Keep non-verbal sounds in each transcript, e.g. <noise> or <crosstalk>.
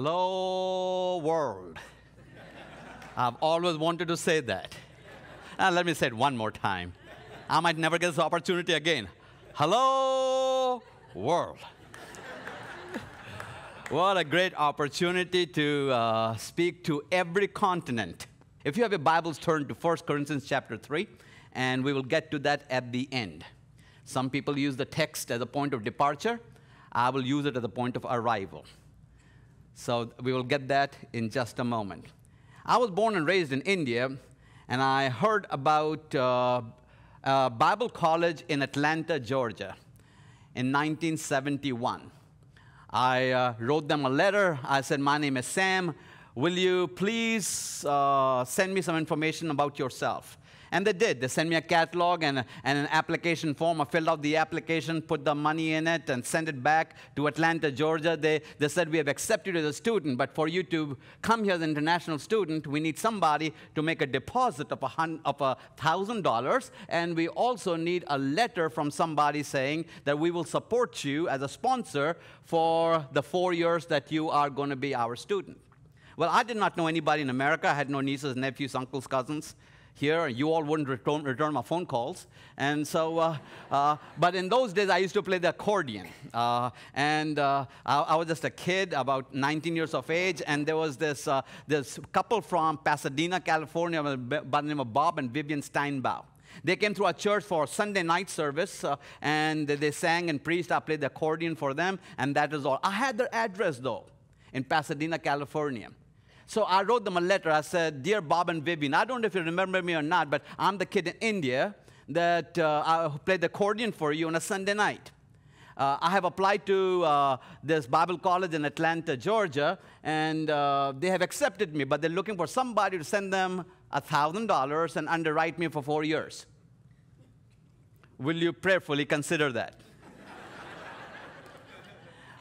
Hello, world. I've always wanted to say that. Uh, let me say it one more time. I might never get this opportunity again. Hello, world. what a great opportunity to uh, speak to every continent. If you have your Bibles, turn to 1 Corinthians chapter 3, and we will get to that at the end. Some people use the text as a point of departure. I will use it as a point of arrival. So we will get that in just a moment. I was born and raised in India, and I heard about uh, Bible college in Atlanta, Georgia in 1971. I uh, wrote them a letter. I said, My name is Sam. Will you please uh, send me some information about yourself? And they did. They sent me a catalog and, a, and, an application form. I filled out the application, put the money in it, and sent it back to Atlanta, Georgia. They, they said, We have accepted you as a student, but for you to come here as an international student, we need somebody to make a deposit of a $1,000. And we also need a letter from somebody saying that we will support you as a sponsor for the four years that you are going to be our student. Well, I did not know anybody in America. I had no nieces, nephews, uncles, cousins here. You all wouldn't return, return my phone calls. And so, uh, uh, but in those days, I used to play the accordion. Uh, and uh, I, I, was just a kid, about 19 years of age. And there was this, uh, this couple from Pasadena, California, by the name of Bob and Vivian Steinbau. They came to our church for Sunday night service, uh, and they sang and preached. I played the accordion for them, and that is all. I had their address, though, in Pasadena, California. So I wrote them a letter. I said, Dear Bob and Vivian, I don't know if you remember me or not, but I'm the kid in India that uh, I played the accordion for you on a Sunday night. Uh, I have applied to uh, this Bible college in Atlanta, Georgia, and uh, they have accepted me, but they're looking for somebody to send them $1,000 and underwrite me for four years. Will you prayerfully consider that?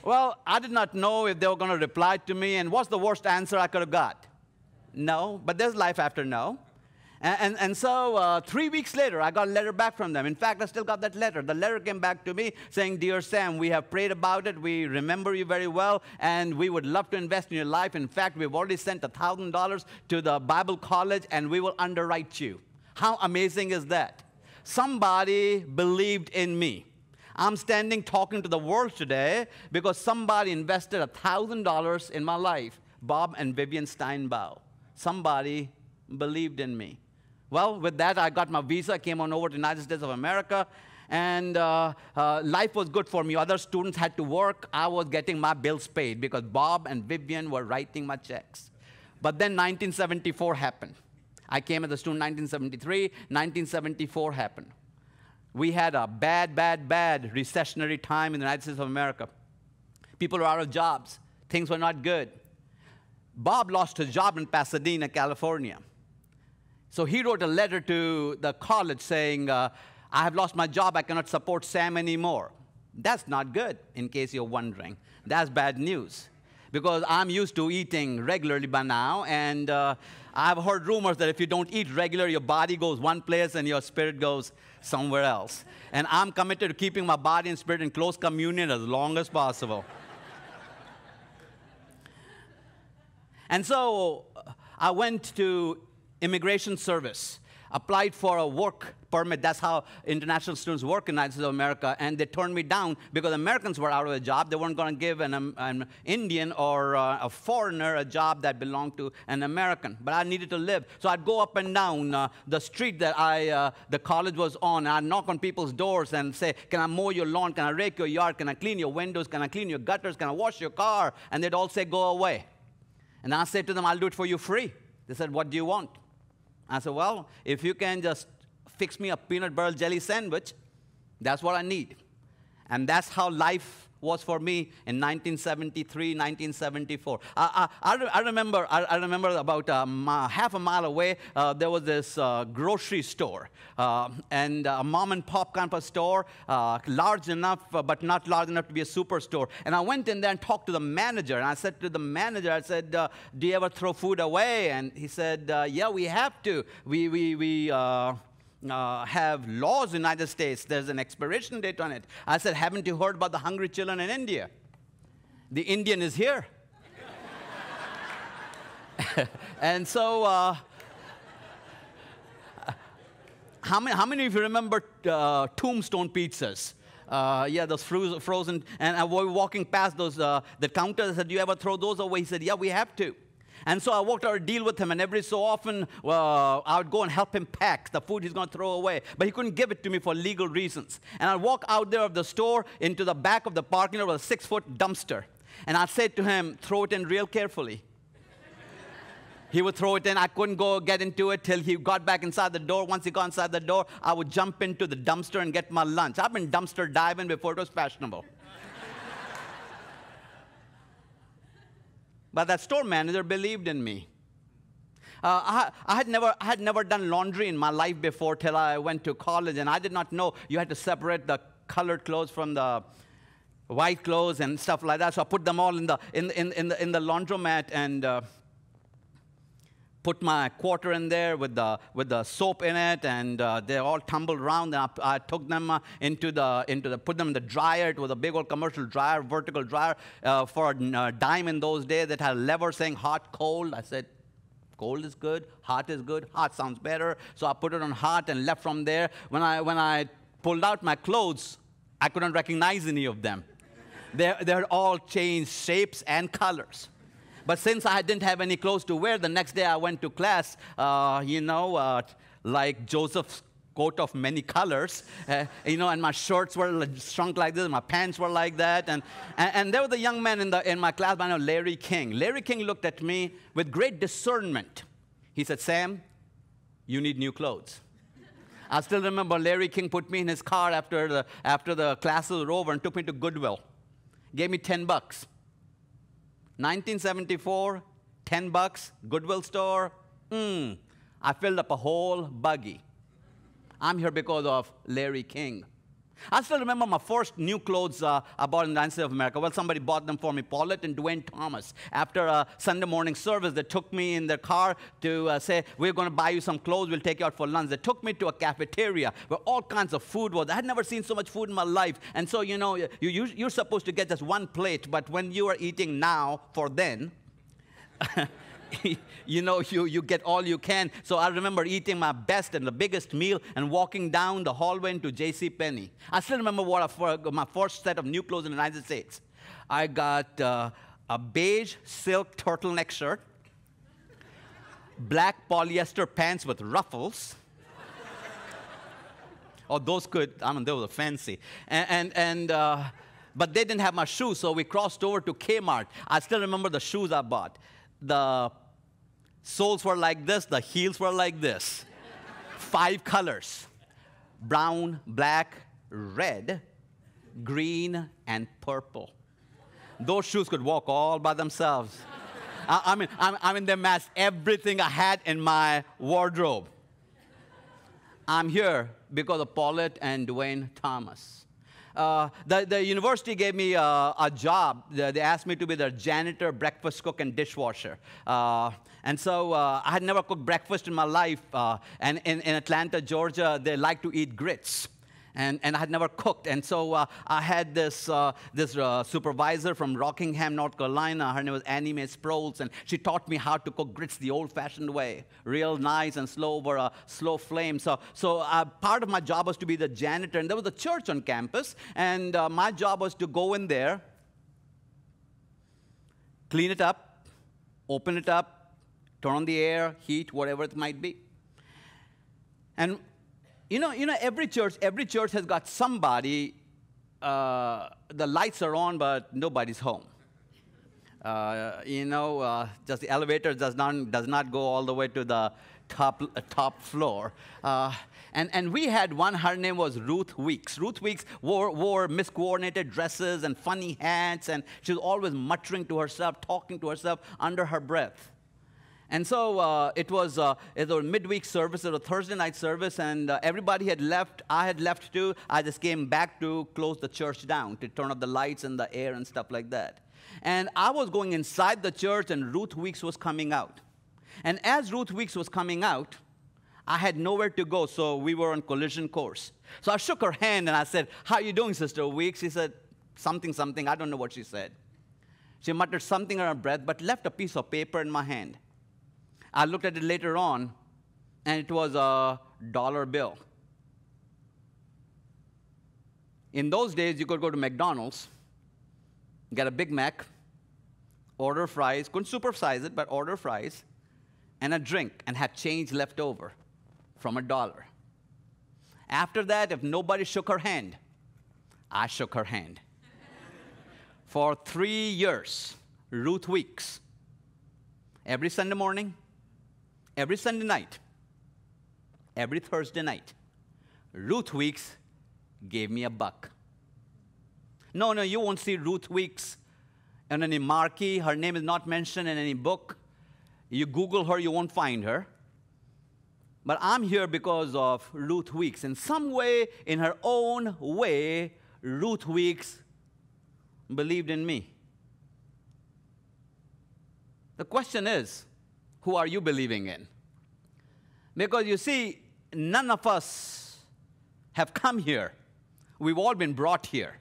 Well, I did not know if they were going to reply to me, and what's the worst answer I could have got? No, but there's life after no. And, and, and so uh, three weeks later, I got a letter back from them. In fact, I still got that letter. The letter came back to me saying, Dear Sam, we have prayed about it. We remember you very well, and we would love to invest in your life. In fact, we've already sent $1,000 to the Bible college, and we will underwrite you. How amazing is that? Somebody believed in me. I'm standing talking to the world today because somebody invested $1,000 in my life, Bob and Vivian Steinbau. Somebody believed in me. Well, with that, I got my visa, came on over to the United States of America, and uh, uh, life was good for me. Other students had to work. I was getting my bills paid because Bob and Vivian were writing my checks. But then 1974 happened. I came as a student 1973, 1974 happened we had a bad, bad, bad recessionary time in the United States of America. People were out of jobs. Things were not good. Bob lost his job in Pasadena, California. So he wrote a letter to the college saying, uh, I have lost my job. I cannot support Sam anymore. That's not good, in case you're wondering. That's bad news. Because I'm used to eating regularly by now, and uh, I've heard rumors that if you don't eat regular, your body goes one place and your spirit goes somewhere else. And I'm committed to keeping my body and spirit in close communion as long as possible. and so uh, I went to immigration service applied for a work permit. That's how international students work in the United States of America. And they turned me down because Americans were out of a job. They weren't going to give an, an Indian or uh, a foreigner a job that belonged to an American. But I needed to live. So I'd go up and down uh, the street that I, uh, the college was on. And I'd knock on people's doors and say, Can I mow your lawn? Can I rake your yard? Can I clean your windows? Can I clean your gutters? Can I wash your car? And they'd all say, Go away. And I said to them, I'll do it for you free. They said, What do you want? I said, Well, if you can just fix me a peanut butter jelly sandwich, that's what I need. And that's how life was for me in 1973, 1974. I, I, I remember, I, I, remember about a half a mile away, uh, there was this uh, grocery store, uh, and a mom and pop kind of store, uh, large enough, uh, but not large enough to be a superstore. And I went in there and talked to the manager, and I said to the manager, I said, uh, do you ever throw food away? And he said, yeah, we have to. We, we, we uh, have laws in the United States. There's an expiration date on it. I said, haven't you heard about the hungry children in India? The Indian is here. <laughs> and so, uh, how, many, how many of you remember uh, tombstone pizzas? Uh, yeah, those frozen. And I was walking past those, uh, the counter. I said, Do you ever throw those away? He said, Yeah, we have to. And so I worked out a deal with him, and every so often I would go and help him pack the food he's going to throw away. But he couldn't give it to me for legal reasons. And I'd walk out there of the store into the back of the parking lot with a six foot dumpster. And I'd say to him, Throw it in real carefully. <laughs> He would throw it in. I couldn't go get into it till he got back inside the door. Once he got inside the door, I would jump into the dumpster and get my lunch. I've been dumpster diving before it was fashionable. But that store manager believed in me. Uh, I, I, had never, I had never done laundry in my life before till I went to college, and I did not know you had to separate the colored clothes from the white clothes and stuff like that. So I put them all in the, in, in, in the, in the laundromat, and uh, put my quarter in there with the, with the soap in it, and uh, they all tumbled around. And I, I took them uh, into, the, into the, put them in the dryer. It was a big old commercial dryer, vertical dryer, uh, for a uh, dime in those days that had a lever saying hot, cold. I said, cold is good, hot is good, hot sounds better. So I put it on hot and left from there. When I, when I pulled out my clothes, I couldn't recognize any of them. they, they had all changed shapes and colors. But since I didn't have any clothes to wear, the next day I went to class, uh, you know, uh, like Joseph's coat of many colors, uh, <laughs> you know, and my shorts were shrunk like this, my pants were like that. And, and, and, there was a young man in, the, in my class by name Larry King. Larry King looked at me with great discernment. He said, Sam, you need new clothes. I still remember Larry King put me in his car after the, after the classes were over and took me to Goodwill. Gave me 10 bucks. 1974, 10 bucks, Goodwill store. Hmm, I filled up a whole buggy. I'm here because of Larry King. I still remember my first new clothes uh, I bought in the United States of America. Well, somebody bought them for me, Paulette and Dwayne Thomas. After a Sunday morning service, they took me in their car to uh, say, We're going to buy you some clothes, we'll take you out for lunch. They took me to a cafeteria where all kinds of food was. I had never seen so much food in my life. And so, you know, you, you're supposed to get just one plate, but when you are eating now for then, <laughs> <laughs> you know, you, you get all you can. So I remember eating my best and the biggest meal and walking down the hallway into J.C. Penney. I still remember what I, my first set of new clothes in the United States. I got uh, a beige silk turtleneck shirt, black polyester pants with ruffles. <laughs> oh, those could, I mean, they were fancy. And, and, and uh, but they didn't have my shoes, so we crossed over to Kmart. I still remember the shoes I bought the soles were like this, the heels were like this. Five colors brown, black, red, green, and purple. Those shoes could walk all by themselves. I, I, mean, I, I mean, they matched everything I had in my wardrobe. I'm here because of Paulette and Dwayne Thomas. Uh, the, the university gave me a, a job. They asked me to be their janitor, breakfast cook, and dishwasher. Uh, and so uh, I had never cooked breakfast in my life. Uh, and in, in Atlanta, Georgia, they like to eat grits and, and I had never cooked. And so uh, I had this, uh, this uh, supervisor from Rockingham, North Carolina. Her name was Annie Mae Sproles, and she taught me how to cook grits the old-fashioned way, real nice and slow over a slow flame. So, so uh, part of my job was to be the janitor, and there was a church on campus, and uh, my job was to go in there, clean it up, open it up, turn on the air, heat, whatever it might be. And you know, you know, every church, every church has got somebody. Uh, the lights are on, but nobody's home. Uh, you know, uh, just the elevator does not does not go all the way to the top uh, top floor. Uh, and and we had one. Her name was Ruth Weeks. Ruth Weeks wore wore miscoordinated dresses and funny hats, and she was always muttering to herself, talking to herself under her breath. And so uh, it was uh, a midweek service, it was a Thursday night service, and uh, everybody had left. I had left too. I just came back to close the church down, to turn off the lights and the air and stuff like that. And I was going inside the church, and Ruth Weeks was coming out. And as Ruth Weeks was coming out, I had nowhere to go, so we were on collision course. So I shook her hand and I said, How are you doing, Sister Weeks? She said, Something, something. I don't know what she said. She muttered something under her breath, but left a piece of paper in my hand. I looked at it later on, and it was a dollar bill. In those days, you could go to McDonald's, get a Big Mac, order fries, couldn't supersize it, but order fries, and a drink, and have change left over from a dollar. After that, if nobody shook her hand, I shook her hand. <laughs> For three years, Ruth Weeks, every Sunday morning, every Sunday night, every Thursday night, Ruth Weeks gave me a buck. No, no, you won't see Ruth Weeks in any marquee. Her name is not mentioned in any book. You Google her, you won't find her. But I'm here because of Ruth Weeks. In some way, in her own way, Ruth Weeks believed in me. The question is, who are you believing in? Because you see, none of us have come here. We've all been brought here.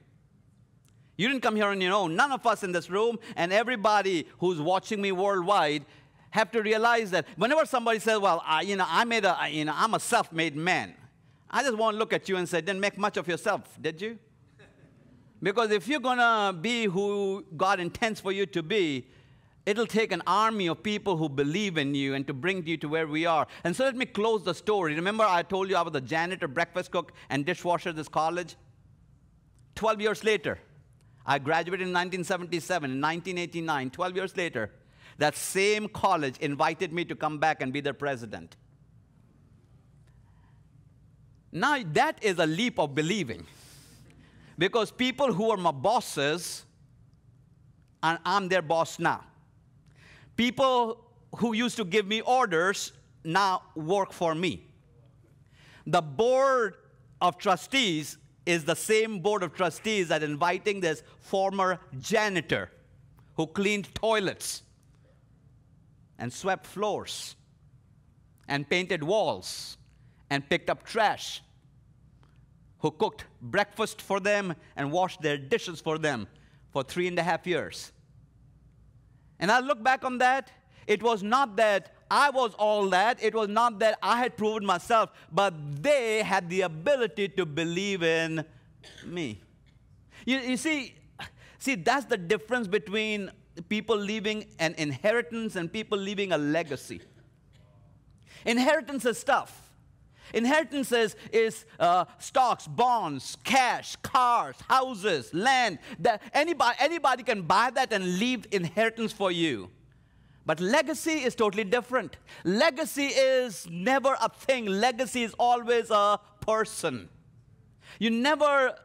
You didn't come here on your own. None of us in this room and everybody who's watching me worldwide have to realize that whenever somebody says, "Well, I, you know, I made a, you know, I'm a self-made man," I just want to look at you and say, "Didn't make much of yourself, did you?" <laughs> because if you're gonna be who God intends for you to be, it'll take an army of people who believe in you and to bring you to where we are. And so let me close the story. Remember, I told you I was a janitor, breakfast cook, and dishwasher at this college. Twelve years later, I graduated in 1977. In 1989, 12 years later, that same college invited me to come back and be their president. Now, that is a leap of believing. Because people who are my bosses, and I'm their boss now. People who used to give me orders now work for me. The board of trustees is the same board of trustees that inviting this former janitor who cleaned toilets and swept floors and painted walls and picked up trash, who cooked breakfast for them and washed their dishes for them for three and a half years. And I look back on that, it was not that I was all that, it was not that I had proven myself, but they had the ability to believe in me. You, you see, see, that's the difference between people leaving an inheritance and people leaving a legacy. Inheritance is stuff. Inheritance is, is uh, stocks, bonds, cash, cars, houses, land. That anybody, anybody can buy that and leave inheritance for you. But legacy is totally different. Legacy is never a thing, legacy is always a person. You never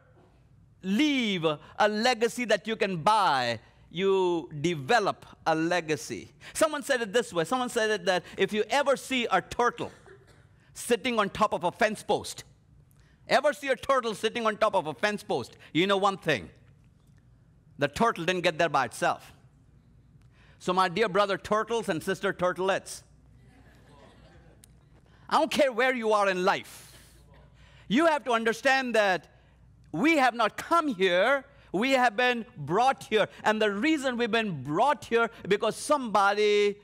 leave a legacy that you can buy you develop a legacy. Someone said it this way someone said it that if you ever see a turtle sitting on top of a fence post, ever see a turtle sitting on top of a fence post, you know one thing the turtle didn't get there by itself. So, my dear brother turtles and sister turtlettes, I don't care where you are in life, you have to understand that we have not come here we have been brought here. And the reason we've been brought here because somebody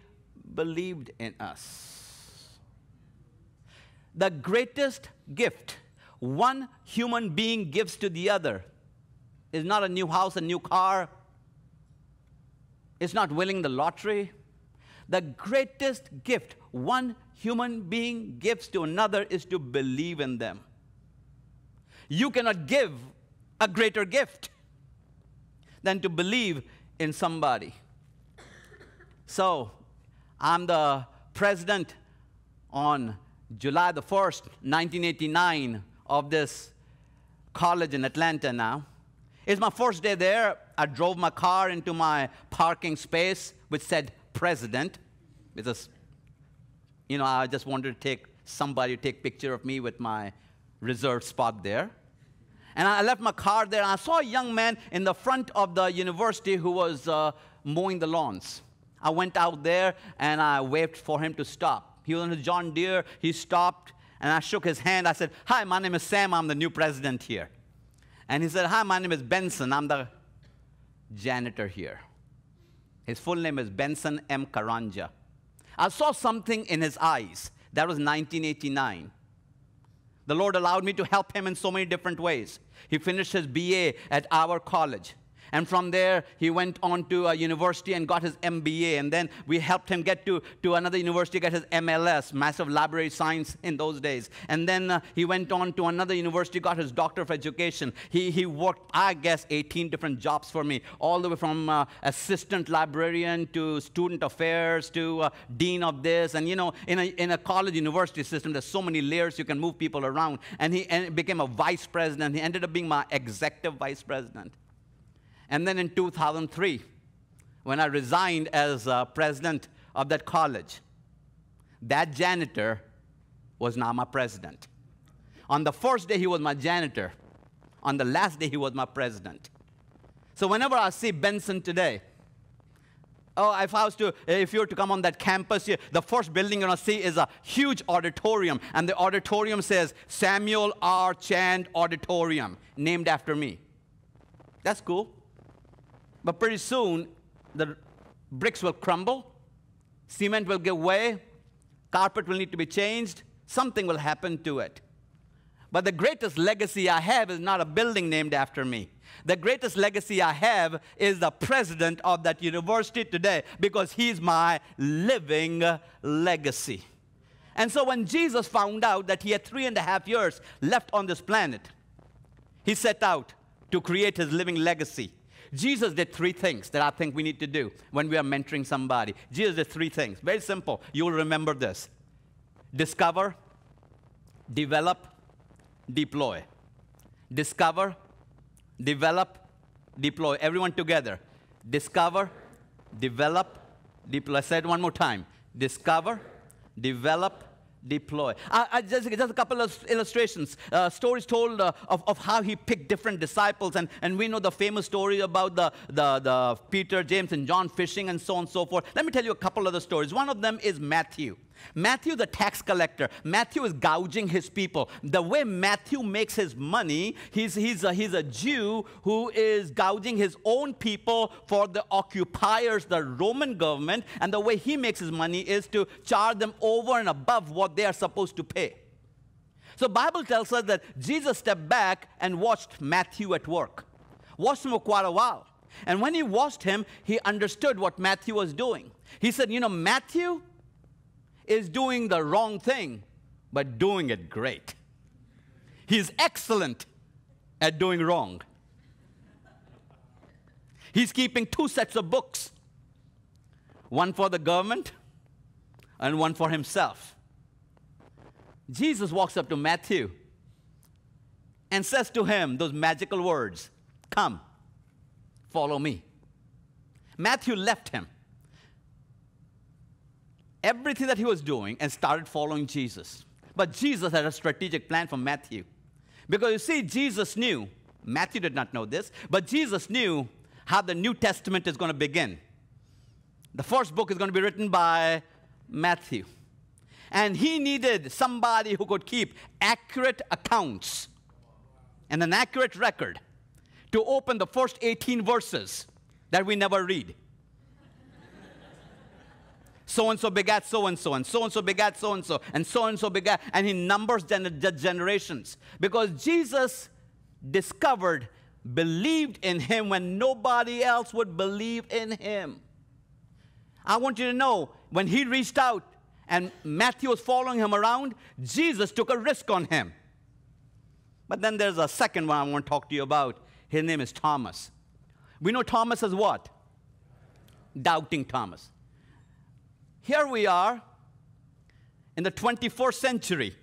believed in us. The greatest gift one human being gives to the other is not a new house, a new car. It's not winning the lottery. The greatest gift one human being gives to another is to believe in them. You cannot give a greater gift than to believe in somebody. So, I'm the president on July the 1st, 1989, of this college in Atlanta now. It's my first day there. I drove my car into my parking space, which said president. Because, you know, I just wanted to take somebody to take picture of me with my reserved spot there. And I left my car there, and I saw a young man in the front of the university who was uh, mowing the lawns. I went out there and I waved for him to stop. He was a John Deere. He stopped, and I shook his hand. I said, Hi, my name is Sam. I'm the new president here. And he said, Hi, my name is Benson. I'm the janitor here. His full name is Benson M. Karanja. I saw something in his eyes. That was 1989. The Lord allowed me to help him in so many different ways. He finished his BA at our college. And from there, he went on to a university and got his MBA. And then we helped him get to, to another university, get his MLS, of Library Science in those days. And then uh, he went on to another university, got his Doctor of Education. He, he worked, I guess, 18 different jobs for me, all the way from uh, assistant librarian to student affairs to uh, dean of this. And you know, in a, in a college university system, there's so many layers you can move people around. And he and became a vice president. He ended up being my executive vice president. And then in 2003, when I resigned as uh, president of that college, that janitor was now my president. On the first day, he was my janitor. On the last day, he was my president. So whenever I see Benson today, Oh, if I was to, if you were to come on that campus, here, the first building you're to see is a huge auditorium. And the auditorium says Samuel R. Chand Auditorium, named after me. That's cool. But pretty soon, the bricks will crumble, cement will give way, carpet will need to be changed, something will happen to it. But the greatest legacy I have is not a building named after me. The greatest legacy I have is the president of that university today because he's my living legacy. And so when Jesus found out that he had three and a half years left on this planet, he set out to create his living legacy. Jesus did three things that I think we need to do when we are mentoring somebody. Jesus did three things. Very simple. You'll remember this discover, develop, deploy. Discover, develop, deploy. Everyone together. Discover, develop, deploy. I said one more time. Discover, develop, deploy. I, just, just a couple of illustrations, uh, stories told uh, of, of how he picked different disciples. And, and we know the famous story about the, the, the Peter, James, and John fishing and so on and so forth. Let me tell you a couple of other stories. One of them is Matthew. Matthew, the tax collector, Matthew is gouging his people. The way Matthew makes his money, he's, he's, a, he's a Jew who is gouging his own people for the occupiers, the Roman government, and the way he makes his money is to charge them over and above what they are supposed to pay. So Bible tells us that Jesus stepped back and watched Matthew at work. Watched him for quite a while. And when he watched him, he understood what Matthew was doing. He said, You know, Matthew, is doing the wrong thing, but doing it great. He's excellent at doing wrong. He's keeping two sets of books one for the government and one for himself. Jesus walks up to Matthew and says to him those magical words Come, follow me. Matthew left him everything that he was doing and started following Jesus. But Jesus had a strategic plan for Matthew. Because you see, Jesus knew, Matthew did not know this, but Jesus knew how the New Testament is going to begin. The first book is going to be written by Matthew. And he needed somebody who could keep accurate accounts and an accurate record to open the first 18 verses that we never read so and so begat so and so, and so and so begat so and so, and so and so begat, and he numbers generations. Because Jesus discovered, believed in him when nobody else would believe in him. I want you to know when he reached out and Matthew was following him around, Jesus took a risk on him. But then there's a second one I want to talk to you about. His name is Thomas. We know Thomas as what? Doubting Thomas. Here we are in the 24th century.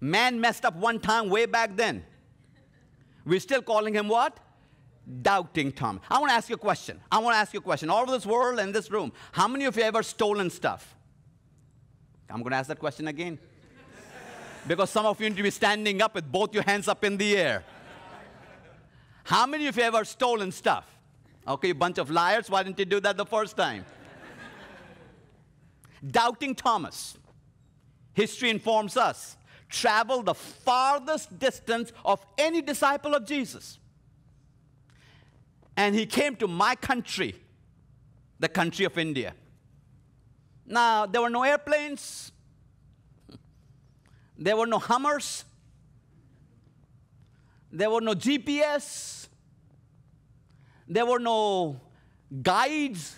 Man messed up one time way back then. We're still calling him what? Doubting Tom. I want to ask you a question. I want to ask you a question. All over this world and this room, how many of you ever stolen stuff? I'm going to ask that question again. <laughs> because some of you need to be standing up with both your hands up in the air. How many of you ever stolen stuff? Okay, bunch of liars. Why didn't you do that the first time? Doubting Thomas, history informs us, traveled the farthest distance of any disciple of Jesus. And he came to my country, the country of India. Now, there were no airplanes, there were no Hummers, there were no GPS, there were no guides.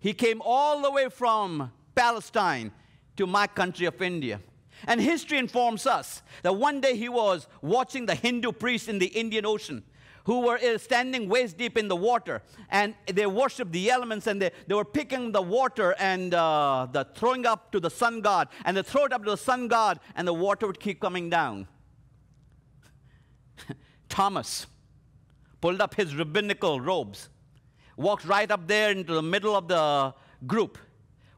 He came all the way from Palestine to my country of India. And history informs us that one day he was watching the Hindu priests in the Indian Ocean who were uh, standing waist deep in the water and they worshiped the elements and they, they were picking the water and uh, the throwing up to the sun god and they throw it up to the sun god and the water would keep coming down. <laughs> Thomas pulled up his rabbinical robes, walked right up there into the middle of the group,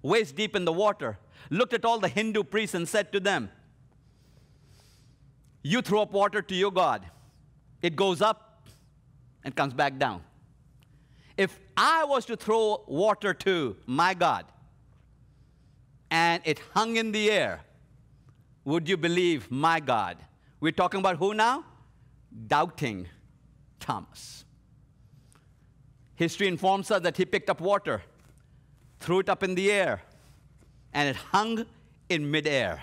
waist deep in the water, looked at all the Hindu priests and said to them, You throw up water to your God, it goes up and comes back down. If I was to throw water to my God and it hung in the air, would you believe my God? We're talking about who now? Doubting Thomas. History informs us that he picked up water, threw it up in the air, and it hung in midair.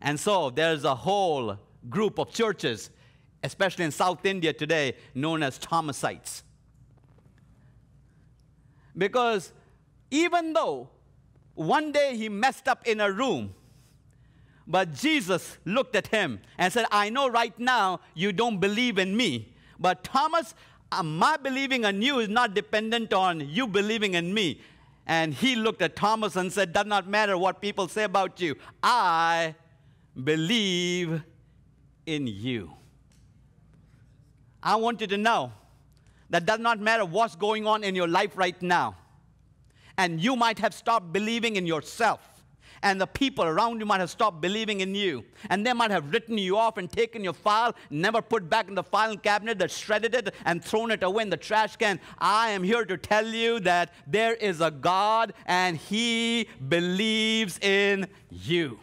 And so there's a whole group of churches, especially in South India today, known as Thomasites. Because even though one day he messed up in a room, but Jesus looked at him and said, I know right now you don't believe in me, but Thomas, uh, my believing in you is not dependent on you believing in me. And he looked at Thomas and said, Does not matter what people say about you. I believe in you. I want you to know that does not matter what's going on in your life right now. And you might have stopped believing in yourself. And the people around you might have stopped believing in you. And they might have written you off and taken your file, never put back in the filing cabinet, that shredded it and thrown it away in the trash can. I am here to tell you that there is a God and He believes in you.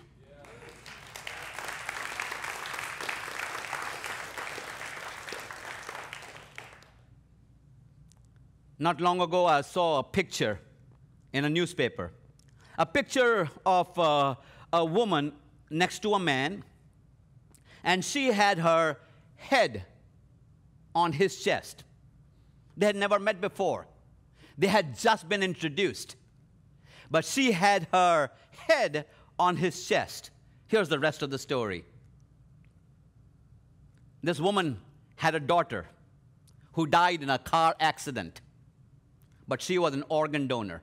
Not long ago, I saw a picture in a newspaper a picture of a woman next to a man, and she had her head on his chest. They had never met before, they had just been introduced. But she had her head on his chest. Here's the rest of the story. This woman had a daughter who died in a car accident, but she was an organ donor.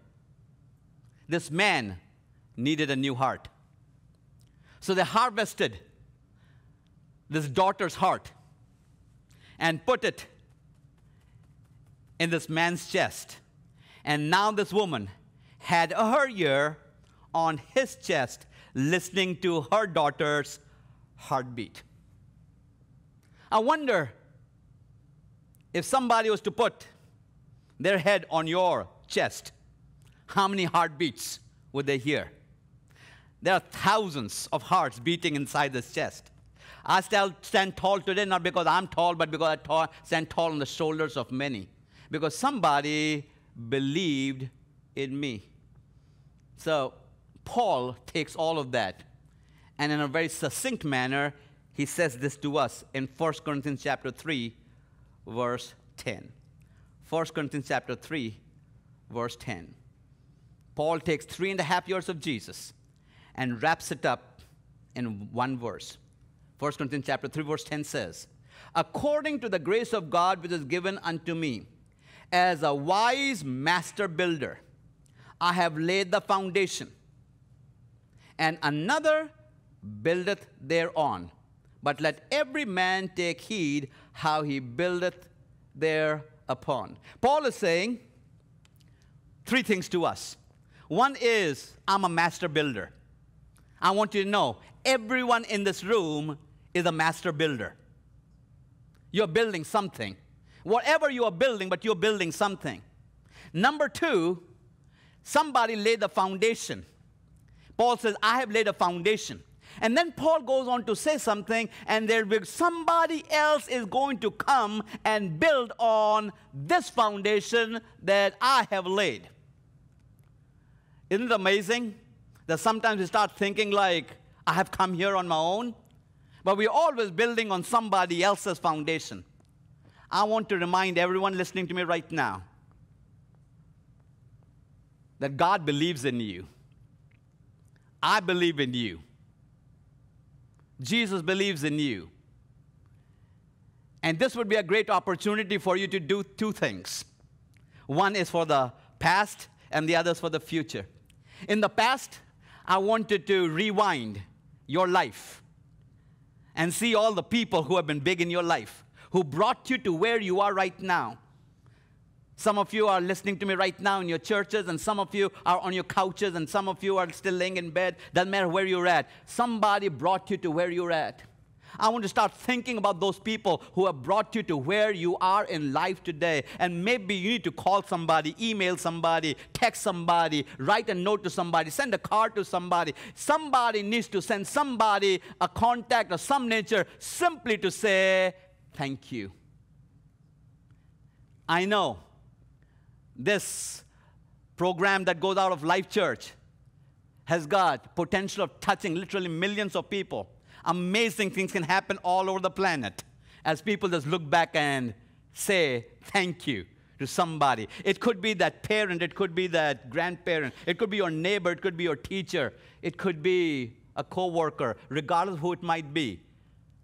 This man needed a new heart. So they harvested this daughter's heart and put it in this man's chest. And now this woman had her ear on his chest, listening to her daughter's heartbeat. I wonder if somebody was to put their head on your chest how many heartbeats would they hear? There are thousands of hearts beating inside this chest. I still stand tall today, not because I'm tall, but because I stand tall on the shoulders of many. Because somebody believed in me. So Paul takes all of that, and in a very succinct manner, he says this to us in 1 Corinthians chapter 3, verse 10. 1 Corinthians chapter 3, verse 10. Paul takes three and a half years of Jesus and wraps it up in one verse. 1 Corinthians chapter 3, verse 10 says, According to the grace of God which is given unto me, as a wise master builder, I have laid the foundation, and another buildeth thereon. But let every man take heed how he buildeth thereupon. Paul is saying three things to us. One is, I'm a master builder. I want you to know everyone in this room is a master builder. You're building something. Whatever you are building, but you're building something. Number two, somebody laid the foundation. Paul says, I have laid a foundation. And then Paul goes on to say something, and there will somebody else is going to come and build on this foundation that I have laid. Isn't it amazing That sometimes we start thinking like, I have come here on my own, but we're always building on somebody else's foundation. I want to remind everyone listening to me right now that God believes in you. I believe in you. Jesus believes in you. And this would be a great opportunity for you to do two things. One is for the past, and the other is for the future. In the past, I wanted to rewind your life and see all the people who have been big in your life, who brought you to where you are right now. Some of you are listening to me right now in your churches, and some of you are on your couches, and some of you are still laying in bed. Doesn't matter where you're at. Somebody brought you to where you're at. I want to start thinking about those people who have brought you to where you are in life today. And maybe you need to call somebody, email somebody, text somebody, write a note to somebody, send a card to somebody. Somebody needs to send somebody a contact of some nature simply to say, Thank you. I know this program that goes out of Life Church has got potential of touching literally millions of people amazing things can happen all over the planet as people just look back and say thank you to somebody. It could be that parent, it could be that grandparent, it could be your neighbor, it could be your teacher, it could be a coworker, regardless of who it might be.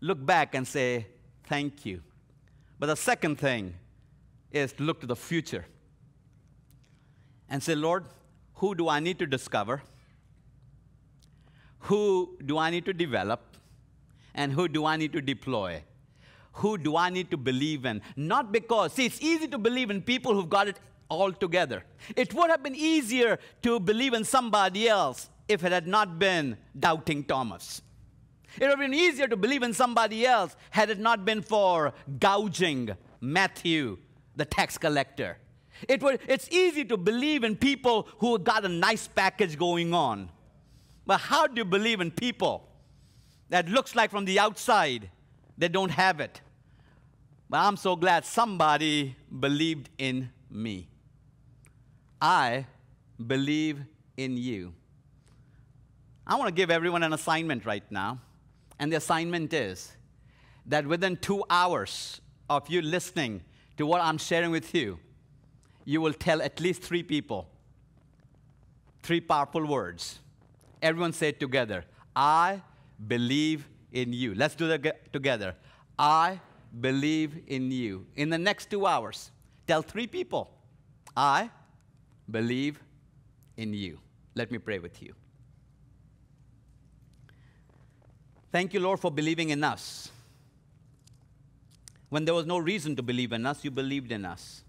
Look back and say thank you. But the second thing is to look to the future and say, Lord, who do I need to discover? Who do I need to develop? And who do I need to deploy? Who do I need to believe in? Not because, see, it's easy to believe in people who've got it all together. It would have been easier to believe in somebody else if it had not been doubting Thomas. It would have been easier to believe in somebody else had it not been for gouging Matthew, the tax collector. It would, it's easy to believe in people who got a nice package going on. But how do you believe in people that looks like from the outside they don't have it. But I'm so glad somebody believed in me. I believe in you. I want to give everyone an assignment right now. And the assignment is that within two hours of you listening to what I'm sharing with you, you will tell at least three people three powerful words. Everyone say it together I believe in you. Let's do that together. I believe in you. In the next two hours, tell three people, I believe in you. Let me pray with you. Thank you, Lord, for believing in us. When there was no reason to believe in us, you believed in us.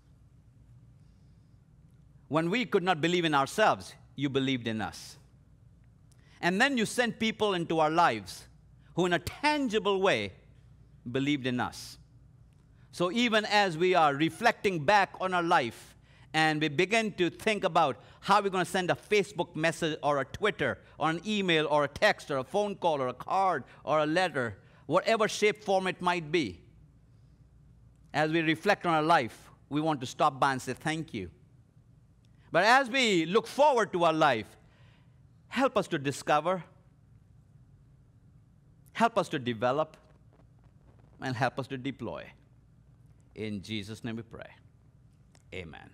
When we could not believe in ourselves, you believed in us. And then you sent people into our lives who, in a tangible way, believed in us. So even as we are reflecting back on our life and we begin to think about how we're going to send a Facebook message or a Twitter or an email or a text or a phone call or a card or a letter, whatever shape, form it might be, as we reflect on our life, we want to stop by and say thank you. But as we look forward to our life, Help us to discover, help us to develop, and help us to deploy. In Jesus' name we pray. Amen.